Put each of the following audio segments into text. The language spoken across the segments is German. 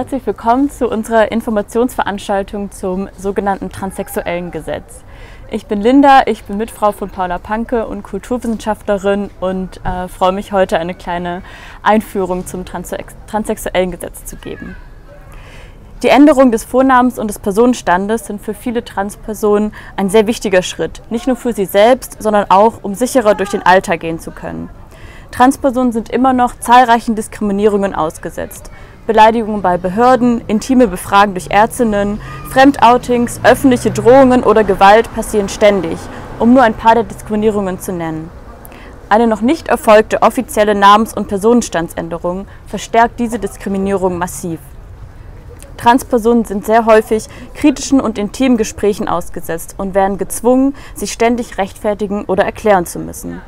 Herzlich willkommen zu unserer Informationsveranstaltung zum sogenannten transsexuellen Gesetz. Ich bin Linda, ich bin Mitfrau von Paula Panke und Kulturwissenschaftlerin und äh, freue mich heute eine kleine Einführung zum transsexuellen Gesetz zu geben. Die Änderung des Vornamens und des Personenstandes sind für viele Transpersonen ein sehr wichtiger Schritt, nicht nur für sie selbst, sondern auch, um sicherer durch den Alltag gehen zu können. Transpersonen sind immer noch zahlreichen Diskriminierungen ausgesetzt. Beleidigungen bei Behörden, intime Befragen durch Ärztinnen, Fremdoutings, öffentliche Drohungen oder Gewalt passieren ständig, um nur ein paar der Diskriminierungen zu nennen. Eine noch nicht erfolgte offizielle Namens- und Personenstandsänderung verstärkt diese Diskriminierung massiv. Transpersonen sind sehr häufig kritischen und intimen Gesprächen ausgesetzt und werden gezwungen, sich ständig rechtfertigen oder erklären zu müssen.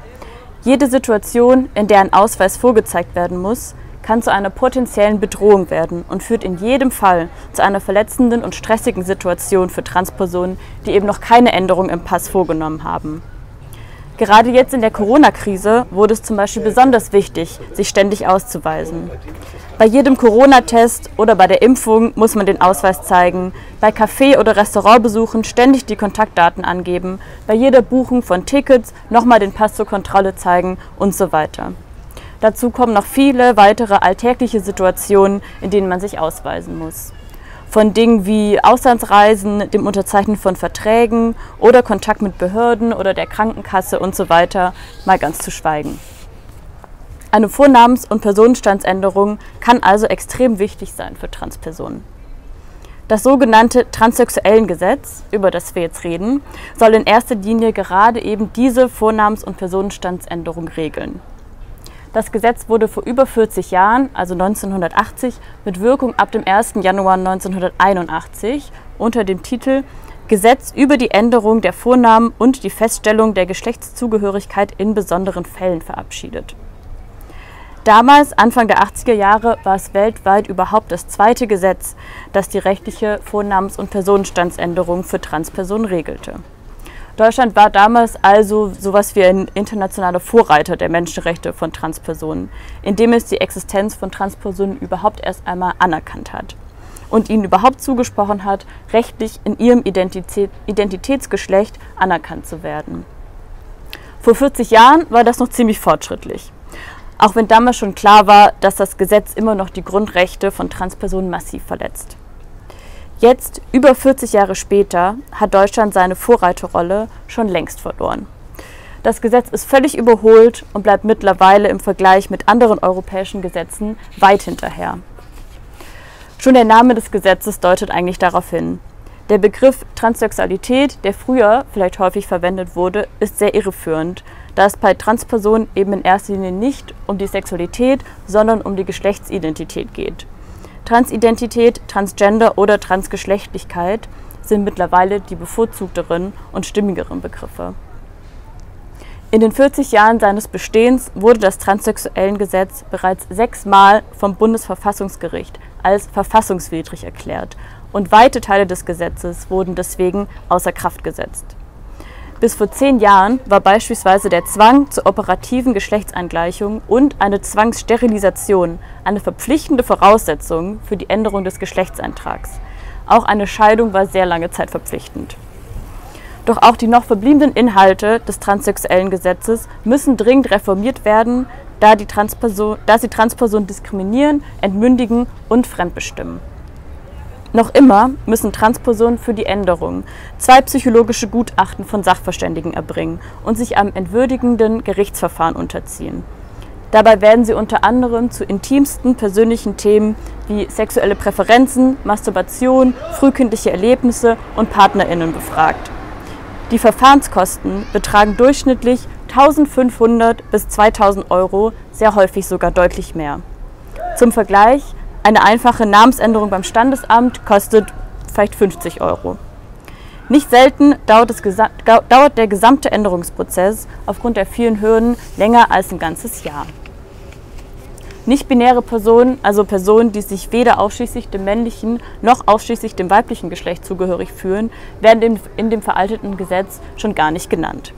Jede Situation, in der ein Ausweis vorgezeigt werden muss, kann zu einer potenziellen Bedrohung werden und führt in jedem Fall zu einer verletzenden und stressigen Situation für Transpersonen, die eben noch keine Änderung im Pass vorgenommen haben. Gerade jetzt in der Corona-Krise wurde es zum Beispiel besonders wichtig, sich ständig auszuweisen. Bei jedem Corona-Test oder bei der Impfung muss man den Ausweis zeigen, bei Café- oder Restaurantbesuchen ständig die Kontaktdaten angeben, bei jeder Buchung von Tickets nochmal den Pass zur Kontrolle zeigen und so weiter. Dazu kommen noch viele weitere alltägliche Situationen, in denen man sich ausweisen muss. Von Dingen wie Auslandsreisen, dem Unterzeichnen von Verträgen oder Kontakt mit Behörden oder der Krankenkasse und so weiter mal ganz zu schweigen. Eine Vornamens- und Personenstandsänderung kann also extrem wichtig sein für Transpersonen. Das sogenannte Transsexuellengesetz, über das wir jetzt reden, soll in erster Linie gerade eben diese Vornamens- und Personenstandsänderung regeln. Das Gesetz wurde vor über 40 Jahren, also 1980, mit Wirkung ab dem 1. Januar 1981 unter dem Titel Gesetz über die Änderung der Vornamen und die Feststellung der Geschlechtszugehörigkeit in besonderen Fällen verabschiedet. Damals, Anfang der 80er Jahre, war es weltweit überhaupt das zweite Gesetz, das die rechtliche Vornamens- und Personenstandsänderung für Transpersonen regelte. Deutschland war damals also sowas wie ein internationaler Vorreiter der Menschenrechte von Transpersonen, indem es die Existenz von Transpersonen überhaupt erst einmal anerkannt hat und ihnen überhaupt zugesprochen hat, rechtlich in ihrem Identität, Identitätsgeschlecht anerkannt zu werden. Vor 40 Jahren war das noch ziemlich fortschrittlich. Auch wenn damals schon klar war, dass das Gesetz immer noch die Grundrechte von Transpersonen massiv verletzt. Jetzt, über 40 Jahre später, hat Deutschland seine Vorreiterrolle schon längst verloren. Das Gesetz ist völlig überholt und bleibt mittlerweile im Vergleich mit anderen europäischen Gesetzen weit hinterher. Schon der Name des Gesetzes deutet eigentlich darauf hin. Der Begriff Transsexualität, der früher vielleicht häufig verwendet wurde, ist sehr irreführend, da es bei Transpersonen eben in erster Linie nicht um die Sexualität, sondern um die Geschlechtsidentität geht. Transidentität, Transgender oder Transgeschlechtlichkeit sind mittlerweile die bevorzugteren und stimmigeren Begriffe. In den 40 Jahren seines Bestehens wurde das Transsexuellengesetz bereits sechsmal vom Bundesverfassungsgericht als verfassungswidrig erklärt und weite Teile des Gesetzes wurden deswegen außer Kraft gesetzt. Bis vor zehn Jahren war beispielsweise der Zwang zur operativen Geschlechtsangleichung und eine Zwangssterilisation eine verpflichtende Voraussetzung für die Änderung des Geschlechtseintrags. Auch eine Scheidung war sehr lange Zeit verpflichtend. Doch auch die noch verbliebenen Inhalte des transsexuellen Gesetzes müssen dringend reformiert werden, da, die Transperson, da sie Transpersonen diskriminieren, entmündigen und fremdbestimmen. Noch immer müssen Transpersonen für die Änderung zwei psychologische Gutachten von Sachverständigen erbringen und sich einem entwürdigenden Gerichtsverfahren unterziehen. Dabei werden sie unter anderem zu intimsten persönlichen Themen wie sexuelle Präferenzen, Masturbation, frühkindliche Erlebnisse und Partnerinnen befragt. Die Verfahrenskosten betragen durchschnittlich 1500 bis 2000 Euro, sehr häufig sogar deutlich mehr. Zum Vergleich, eine einfache Namensänderung beim Standesamt kostet vielleicht 50 Euro. Nicht selten dauert, dauert, der gesamte Änderungsprozess aufgrund der vielen Hürden länger als ein ganzes Jahr. Nicht-binäre Personen, also Personen, die sich weder ausschließlich dem männlichen noch ausschließlich dem weiblichen Geschlecht zugehörig fühlen, werden in dem veralteten Gesetz schon gar nicht genannt.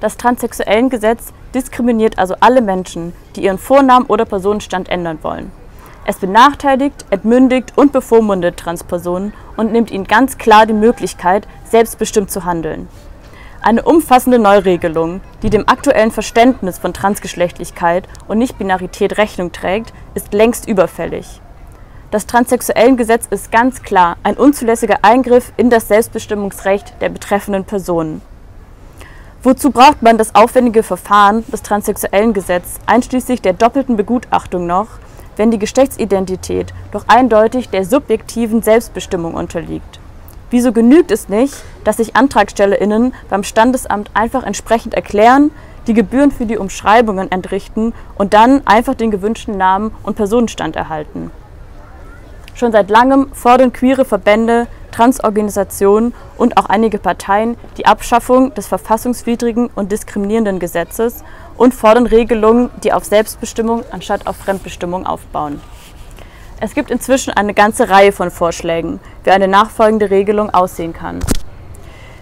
Das Transsexuellengesetz diskriminiert also alle Menschen, die ihren Vornamen oder Personenstand ändern wollen. Es benachteiligt, entmündigt und bevormundet Transpersonen und nimmt ihnen ganz klar die Möglichkeit, selbstbestimmt zu handeln. Eine umfassende Neuregelung, die dem aktuellen Verständnis von Transgeschlechtlichkeit und Nichtbinarität Rechnung trägt, ist längst überfällig. Das Transsexuellengesetz ist ganz klar ein unzulässiger Eingriff in das Selbstbestimmungsrecht der betreffenden Personen. Wozu braucht man das aufwendige Verfahren des Transsexuellengesetzes einschließlich der doppelten Begutachtung noch, wenn die Geschlechtsidentität doch eindeutig der subjektiven Selbstbestimmung unterliegt? Wieso genügt es nicht, dass sich AntragstellerInnen beim Standesamt einfach entsprechend erklären, die Gebühren für die Umschreibungen entrichten und dann einfach den gewünschten Namen und Personenstand erhalten? Schon seit langem fordern queere Verbände, Transorganisationen und auch einige Parteien die Abschaffung des verfassungswidrigen und diskriminierenden Gesetzes und fordern Regelungen, die auf Selbstbestimmung anstatt auf Fremdbestimmung aufbauen. Es gibt inzwischen eine ganze Reihe von Vorschlägen, wie eine nachfolgende Regelung aussehen kann.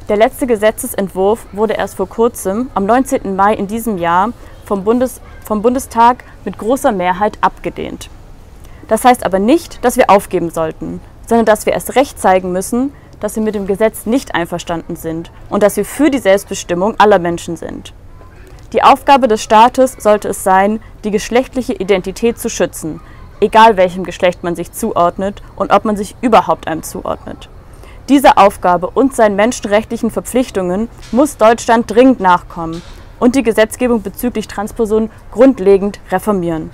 Der letzte Gesetzesentwurf wurde erst vor kurzem, am 19. Mai in diesem Jahr, vom, Bundes vom Bundestag mit großer Mehrheit abgelehnt. Das heißt aber nicht, dass wir aufgeben sollten, sondern dass wir erst recht zeigen müssen, dass wir mit dem Gesetz nicht einverstanden sind und dass wir für die Selbstbestimmung aller Menschen sind. Die Aufgabe des Staates sollte es sein, die geschlechtliche Identität zu schützen, egal welchem Geschlecht man sich zuordnet und ob man sich überhaupt einem zuordnet. Dieser Aufgabe und seinen menschenrechtlichen Verpflichtungen muss Deutschland dringend nachkommen und die Gesetzgebung bezüglich Transpersonen grundlegend reformieren.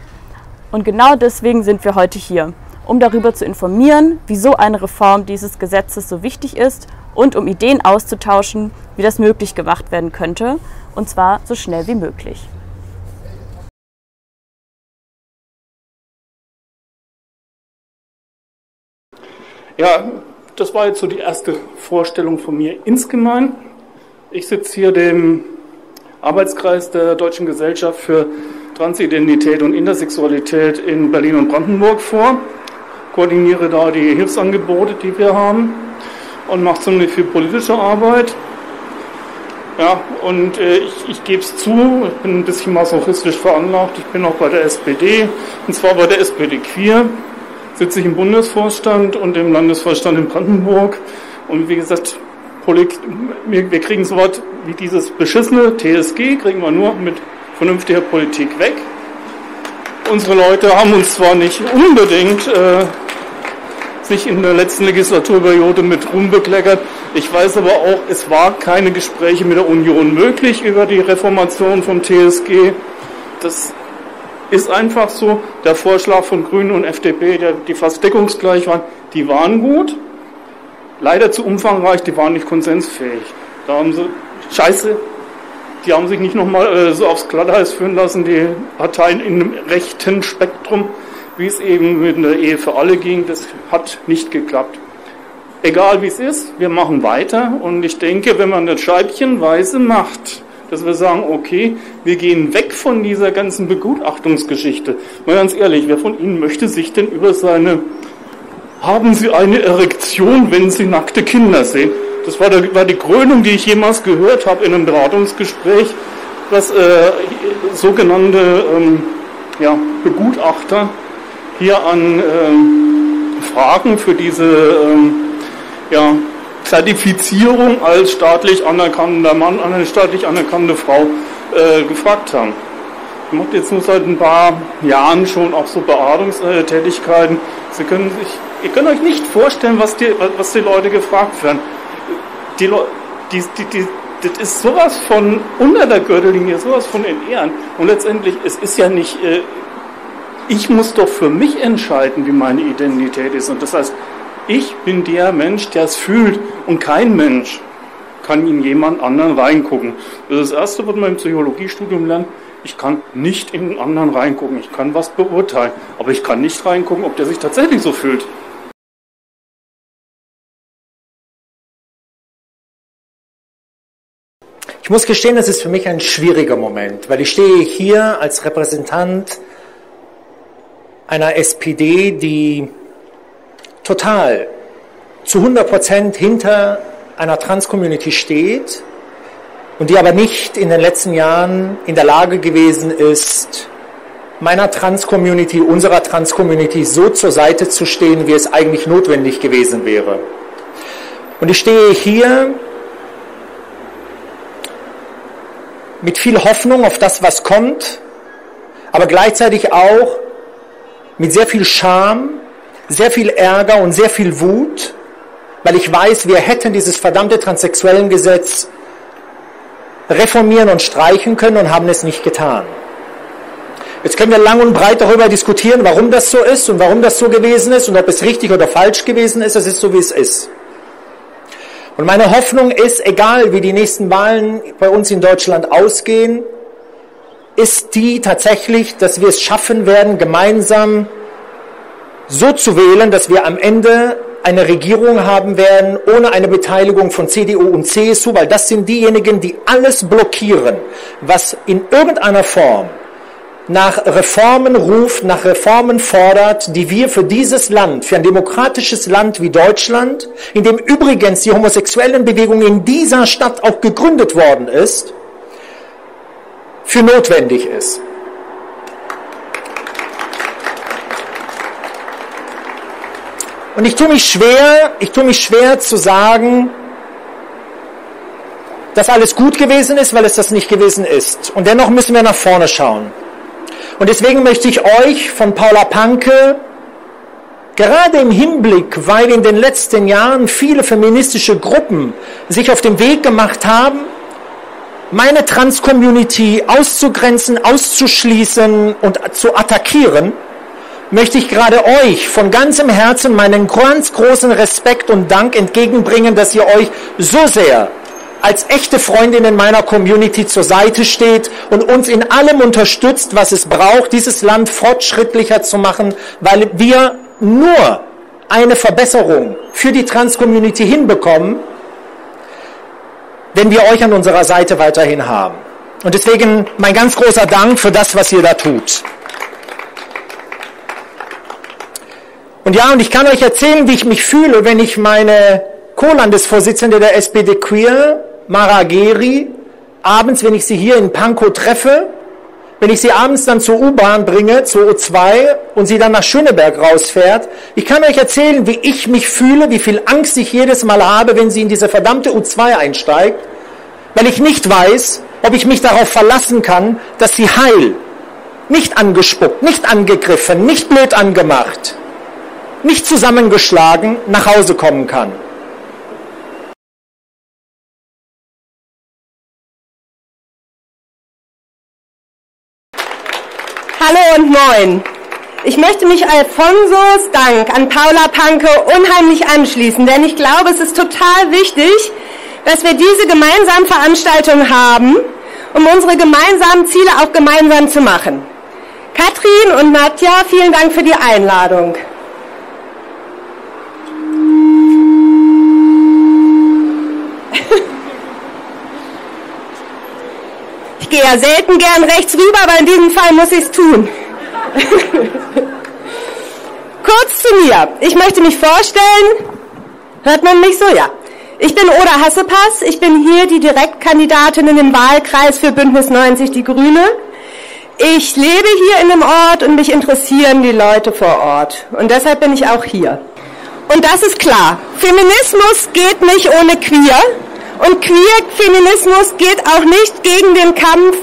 Und genau deswegen sind wir heute hier, um darüber zu informieren, wieso eine Reform dieses Gesetzes so wichtig ist und um Ideen auszutauschen, wie das möglich gemacht werden könnte, und zwar so schnell wie möglich. Ja, das war jetzt so die erste Vorstellung von mir insgemein. Ich sitze hier dem Arbeitskreis der Deutschen Gesellschaft für Transidentität und Intersexualität in Berlin und Brandenburg vor, koordiniere da die Hilfsangebote, die wir haben und mache ziemlich viel politische Arbeit. Ja, und äh, ich, ich gebe es zu, ich bin ein bisschen masochistisch veranlagt. Ich bin auch bei der SPD, und zwar bei der SPD Queer sitze ich im Bundesvorstand und im Landesvorstand in Brandenburg. Und wie gesagt, wir kriegen so was wie dieses beschissene TSG, kriegen wir nur mit vernünftiger Politik weg. Unsere Leute haben uns zwar nicht unbedingt äh, sich in der letzten Legislaturperiode mit Ruhm bekleckert, ich weiß aber auch, es war keine Gespräche mit der Union möglich über die Reformation vom TSG. Das ist einfach so. Der Vorschlag von Grünen und FDP, der, die fast deckungsgleich waren, die waren gut. Leider zu umfangreich, die waren nicht konsensfähig. Da haben sie, scheiße, die haben sich nicht nochmal äh, so aufs Glatteis führen lassen, die Parteien in einem rechten Spektrum, wie es eben mit einer Ehe für alle ging. Das hat nicht geklappt. Egal wie es ist, wir machen weiter und ich denke, wenn man das scheibchenweise macht, dass wir sagen, okay, wir gehen weg von dieser ganzen Begutachtungsgeschichte. Mal ganz ehrlich, wer von Ihnen möchte sich denn über seine, haben Sie eine Erektion, wenn Sie nackte Kinder sehen? Das war, der, war die Krönung, die ich jemals gehört habe in einem Beratungsgespräch, dass äh, sogenannte ähm, ja, Begutachter hier an ähm, Fragen für diese ähm, ja, Zertifizierung als staatlich anerkannter Mann an eine staatlich anerkannte Frau äh, gefragt haben. Ich mache jetzt nur seit ein paar Jahren schon auch so Beratungstätigkeiten. Sie können sich, ihr könnt euch nicht vorstellen, was die, was die Leute gefragt werden. Die, die, die, die, das ist sowas von unter der Gürtellinie, sowas von in Ehren. Und letztendlich, es ist ja nicht, äh, ich muss doch für mich entscheiden, wie meine Identität ist. Und das heißt, ich bin der Mensch, der es fühlt und kein Mensch kann in jemand anderen reingucken. Das ist das Erste, was man im Psychologiestudium lernt. Ich kann nicht in den anderen reingucken. Ich kann was beurteilen, aber ich kann nicht reingucken, ob der sich tatsächlich so fühlt. Ich muss gestehen, das ist für mich ein schwieriger Moment, weil ich stehe hier als Repräsentant einer SPD, die total zu 100 Prozent hinter einer Trans-Community steht und die aber nicht in den letzten Jahren in der Lage gewesen ist, meiner Trans-Community, unserer Trans-Community so zur Seite zu stehen, wie es eigentlich notwendig gewesen wäre. Und ich stehe hier mit viel Hoffnung auf das, was kommt, aber gleichzeitig auch mit sehr viel Scham, sehr viel Ärger und sehr viel Wut, weil ich weiß, wir hätten dieses verdammte transsexuellen Gesetz reformieren und streichen können und haben es nicht getan. Jetzt können wir lang und breit darüber diskutieren, warum das so ist und warum das so gewesen ist und ob es richtig oder falsch gewesen ist. Es ist so, wie es ist. Und meine Hoffnung ist, egal wie die nächsten Wahlen bei uns in Deutschland ausgehen, ist die tatsächlich, dass wir es schaffen werden, gemeinsam so zu wählen, dass wir am Ende eine Regierung haben werden ohne eine Beteiligung von CDU und CSU, weil das sind diejenigen, die alles blockieren, was in irgendeiner Form nach Reformen ruft, nach Reformen fordert, die wir für dieses Land, für ein demokratisches Land wie Deutschland, in dem übrigens die homosexuellen Bewegung in dieser Stadt auch gegründet worden ist, für notwendig ist. Und ich tue mich schwer, ich tue mich schwer zu sagen, dass alles gut gewesen ist, weil es das nicht gewesen ist. Und dennoch müssen wir nach vorne schauen. Und deswegen möchte ich euch von Paula Panke, gerade im Hinblick, weil in den letzten Jahren viele feministische Gruppen sich auf den Weg gemacht haben, meine Trans-Community auszugrenzen, auszuschließen und zu attackieren, möchte ich gerade euch von ganzem Herzen meinen ganz großen Respekt und Dank entgegenbringen, dass ihr euch so sehr als echte Freundinnen meiner Community zur Seite steht und uns in allem unterstützt, was es braucht, dieses Land fortschrittlicher zu machen, weil wir nur eine Verbesserung für die Trans-Community hinbekommen, wenn wir euch an unserer Seite weiterhin haben. Und deswegen mein ganz großer Dank für das, was ihr da tut. Und ja, und ich kann euch erzählen, wie ich mich fühle, wenn ich meine Co-Landesvorsitzende der SPD Queer, Mara Geri, abends, wenn ich sie hier in Pankow treffe, wenn ich sie abends dann zur U-Bahn bringe, zur U2 und sie dann nach Schöneberg rausfährt, ich kann euch erzählen, wie ich mich fühle, wie viel Angst ich jedes Mal habe, wenn sie in diese verdammte U2 einsteigt, weil ich nicht weiß, ob ich mich darauf verlassen kann, dass sie heil, nicht angespuckt, nicht angegriffen, nicht blöd angemacht, nicht zusammengeschlagen nach Hause kommen kann. Hallo und moin. Ich möchte mich Alfonsos Dank an Paula Panke unheimlich anschließen, denn ich glaube, es ist total wichtig, dass wir diese gemeinsamen Veranstaltungen haben, um unsere gemeinsamen Ziele auch gemeinsam zu machen. Katrin und Nadja, vielen Dank für die Einladung. Ich gehe ja selten gern rechts rüber, aber in diesem Fall muss ich es tun. Kurz zu mir. Ich möchte mich vorstellen. Hört man mich so? Ja. Ich bin Oda Hassepass. Ich bin hier die Direktkandidatin in dem Wahlkreis für Bündnis 90 Die Grüne. Ich lebe hier in dem Ort und mich interessieren die Leute vor Ort. Und deshalb bin ich auch hier. Und das ist klar. Feminismus geht nicht ohne Queer. Und Queer-Feminismus geht auch nicht gegen den Kampf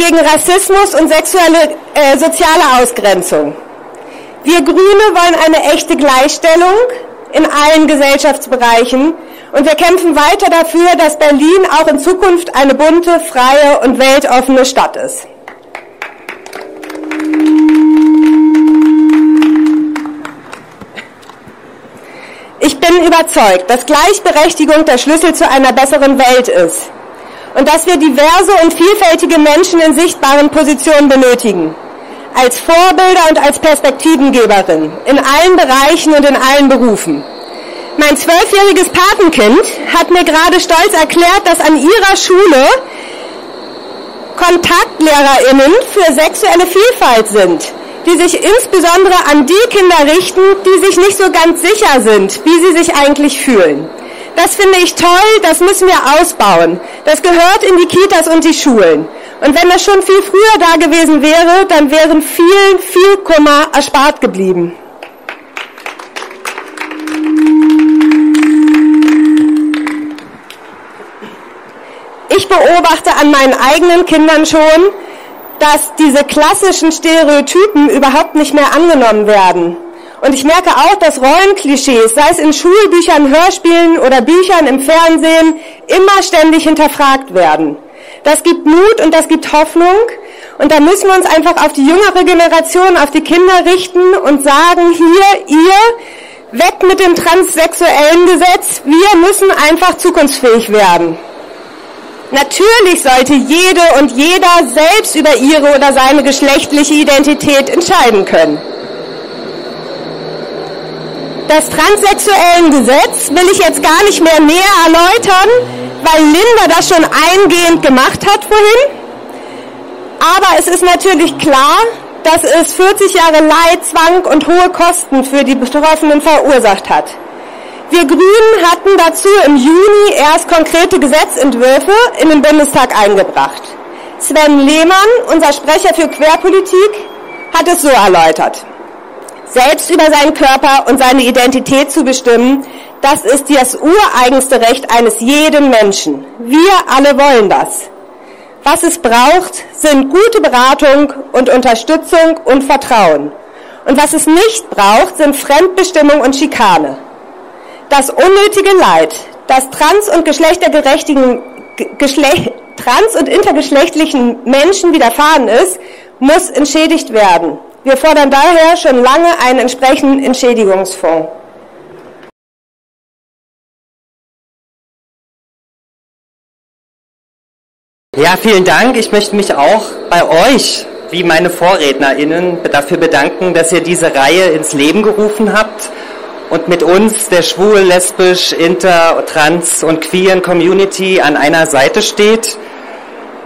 gegen Rassismus und sexuelle äh, soziale Ausgrenzung. Wir Grüne wollen eine echte Gleichstellung in allen Gesellschaftsbereichen und wir kämpfen weiter dafür, dass Berlin auch in Zukunft eine bunte, freie und weltoffene Stadt ist. Ich bin überzeugt, dass Gleichberechtigung der Schlüssel zu einer besseren Welt ist und dass wir diverse und vielfältige Menschen in sichtbaren Positionen benötigen. Als Vorbilder und als Perspektivengeberin in allen Bereichen und in allen Berufen. Mein zwölfjähriges Patenkind hat mir gerade stolz erklärt, dass an ihrer Schule KontaktlehrerInnen für sexuelle Vielfalt sind die sich insbesondere an die Kinder richten, die sich nicht so ganz sicher sind, wie sie sich eigentlich fühlen. Das finde ich toll, das müssen wir ausbauen. Das gehört in die Kitas und die Schulen. Und wenn das schon viel früher da gewesen wäre, dann wären viel, viel Kummer erspart geblieben. Ich beobachte an meinen eigenen Kindern schon, dass diese klassischen Stereotypen überhaupt nicht mehr angenommen werden. Und ich merke auch, dass Rollenklischees, sei es in Schulbüchern, Hörspielen oder Büchern im Fernsehen, immer ständig hinterfragt werden. Das gibt Mut und das gibt Hoffnung. Und da müssen wir uns einfach auf die jüngere Generation, auf die Kinder richten und sagen, hier, ihr, weg mit dem transsexuellen Gesetz. Wir müssen einfach zukunftsfähig werden. Natürlich sollte jede und jeder selbst über ihre oder seine geschlechtliche Identität entscheiden können. Das transsexuellen Gesetz will ich jetzt gar nicht mehr näher erläutern, weil Linda das schon eingehend gemacht hat vorhin. Aber es ist natürlich klar, dass es 40 Jahre Leid, Zwang und hohe Kosten für die Betroffenen verursacht hat. Wir Grünen hatten dazu im Juni erst konkrete Gesetzentwürfe in den Bundestag eingebracht. Sven Lehmann, unser Sprecher für Querpolitik, hat es so erläutert. Selbst über seinen Körper und seine Identität zu bestimmen, das ist das ureigenste Recht eines jeden Menschen. Wir alle wollen das. Was es braucht, sind gute Beratung und Unterstützung und Vertrauen. Und was es nicht braucht, sind Fremdbestimmung und Schikane. Das unnötige Leid, das trans- und geschlechtergerechtigen Geschle trans- und intergeschlechtlichen Menschen widerfahren ist, muss entschädigt werden. Wir fordern daher schon lange einen entsprechenden Entschädigungsfonds. Ja, vielen Dank. Ich möchte mich auch bei euch, wie meine VorrednerInnen, dafür bedanken, dass ihr diese Reihe ins Leben gerufen habt und mit uns, der schwul, lesbisch, inter, trans und queeren Community an einer Seite steht.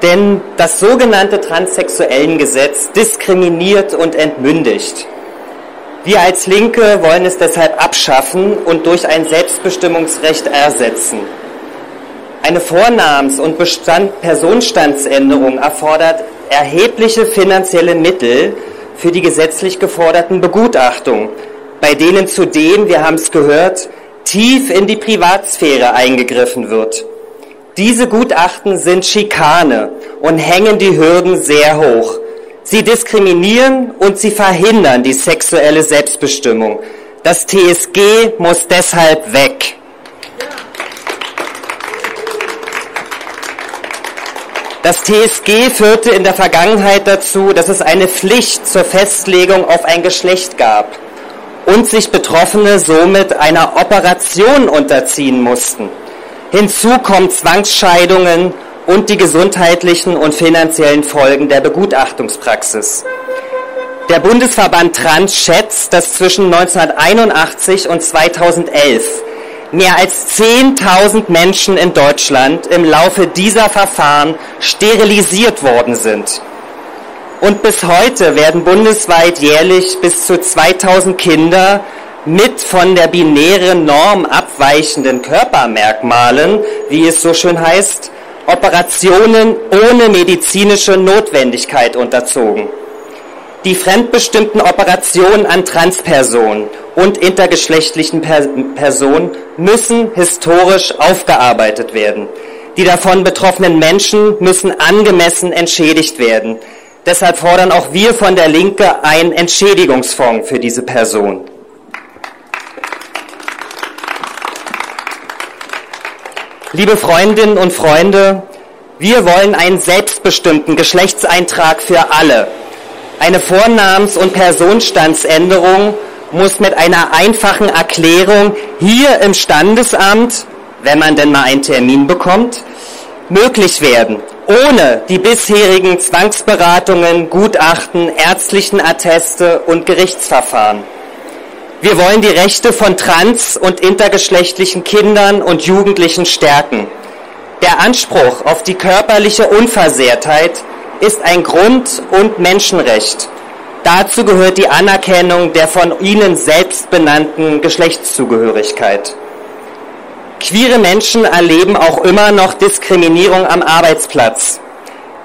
Denn das sogenannte transsexuellen Gesetz diskriminiert und entmündigt. Wir als Linke wollen es deshalb abschaffen und durch ein Selbstbestimmungsrecht ersetzen. Eine Vornamens- und Bestand Personenstandsänderung erfordert erhebliche finanzielle Mittel für die gesetzlich geforderten Begutachtungen bei denen zudem, wir haben es gehört, tief in die Privatsphäre eingegriffen wird. Diese Gutachten sind Schikane und hängen die Hürden sehr hoch. Sie diskriminieren und sie verhindern die sexuelle Selbstbestimmung. Das TSG muss deshalb weg. Das TSG führte in der Vergangenheit dazu, dass es eine Pflicht zur Festlegung auf ein Geschlecht gab und sich Betroffene somit einer Operation unterziehen mussten. Hinzu kommen Zwangsscheidungen und die gesundheitlichen und finanziellen Folgen der Begutachtungspraxis. Der Bundesverband Trans schätzt, dass zwischen 1981 und 2011 mehr als 10.000 Menschen in Deutschland im Laufe dieser Verfahren sterilisiert worden sind. Und bis heute werden bundesweit jährlich bis zu 2000 Kinder mit von der binären Norm abweichenden Körpermerkmalen, wie es so schön heißt, Operationen ohne medizinische Notwendigkeit unterzogen. Die fremdbestimmten Operationen an Transpersonen und intergeschlechtlichen Personen müssen historisch aufgearbeitet werden. Die davon betroffenen Menschen müssen angemessen entschädigt werden. Deshalb fordern auch wir von der Linke einen Entschädigungsfonds für diese Person. Liebe Freundinnen und Freunde, wir wollen einen selbstbestimmten Geschlechtseintrag für alle. Eine Vornamens- und Personenstandsänderung muss mit einer einfachen Erklärung hier im Standesamt, wenn man denn mal einen Termin bekommt, möglich werden ohne die bisherigen Zwangsberatungen, Gutachten, ärztlichen Atteste und Gerichtsverfahren. Wir wollen die Rechte von trans- und intergeschlechtlichen Kindern und Jugendlichen stärken. Der Anspruch auf die körperliche Unversehrtheit ist ein Grund- und Menschenrecht. Dazu gehört die Anerkennung der von Ihnen selbst benannten Geschlechtszugehörigkeit. Queere Menschen erleben auch immer noch Diskriminierung am Arbeitsplatz.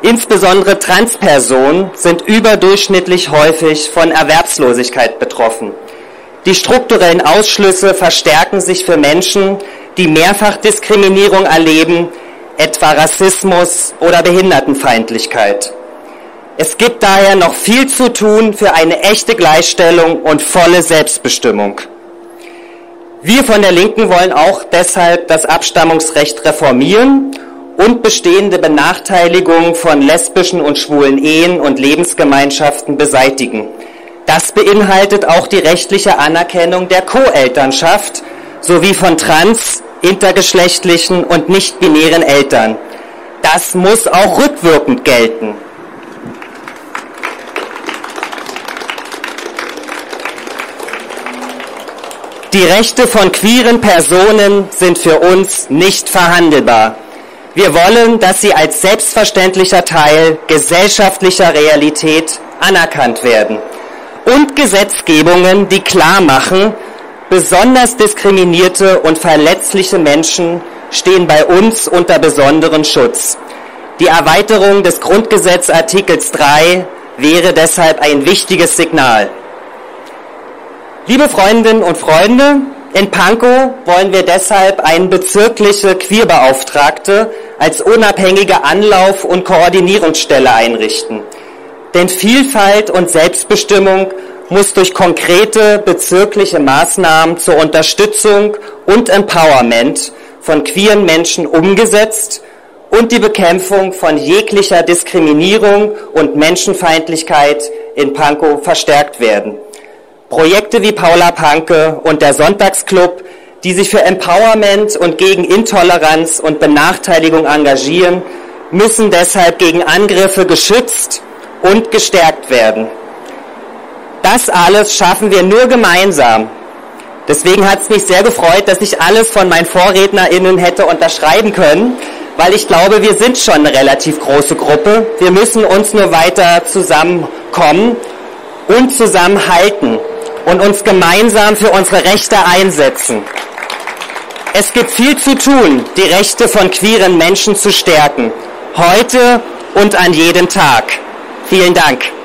Insbesondere Transpersonen sind überdurchschnittlich häufig von Erwerbslosigkeit betroffen. Die strukturellen Ausschlüsse verstärken sich für Menschen, die Mehrfachdiskriminierung erleben, etwa Rassismus oder Behindertenfeindlichkeit. Es gibt daher noch viel zu tun für eine echte Gleichstellung und volle Selbstbestimmung. Wir von der Linken wollen auch deshalb das Abstammungsrecht reformieren und bestehende Benachteiligungen von lesbischen und schwulen Ehen und Lebensgemeinschaften beseitigen. Das beinhaltet auch die rechtliche Anerkennung der Co-Elternschaft sowie von trans, intergeschlechtlichen und nicht-binären Eltern. Das muss auch rückwirkend gelten. Die Rechte von queeren Personen sind für uns nicht verhandelbar. Wir wollen, dass sie als selbstverständlicher Teil gesellschaftlicher Realität anerkannt werden und Gesetzgebungen, die klar machen, besonders diskriminierte und verletzliche Menschen stehen bei uns unter besonderen Schutz. Die Erweiterung des Grundgesetzartikels 3 wäre deshalb ein wichtiges Signal. Liebe Freundinnen und Freunde, in Pankow wollen wir deshalb eine bezirkliche Queerbeauftragte als unabhängige Anlauf- und Koordinierungsstelle einrichten. Denn Vielfalt und Selbstbestimmung muss durch konkrete bezirkliche Maßnahmen zur Unterstützung und Empowerment von queeren Menschen umgesetzt und die Bekämpfung von jeglicher Diskriminierung und Menschenfeindlichkeit in Pankow verstärkt werden. Projekte wie Paula Panke und der Sonntagsclub, die sich für Empowerment und gegen Intoleranz und Benachteiligung engagieren, müssen deshalb gegen Angriffe geschützt und gestärkt werden. Das alles schaffen wir nur gemeinsam. Deswegen hat es mich sehr gefreut, dass ich alles von meinen VorrednerInnen hätte unterschreiben können, weil ich glaube, wir sind schon eine relativ große Gruppe. Wir müssen uns nur weiter zusammenkommen und zusammenhalten und uns gemeinsam für unsere Rechte einsetzen. Es gibt viel zu tun, die Rechte von queeren Menschen zu stärken. Heute und an jedem Tag. Vielen Dank.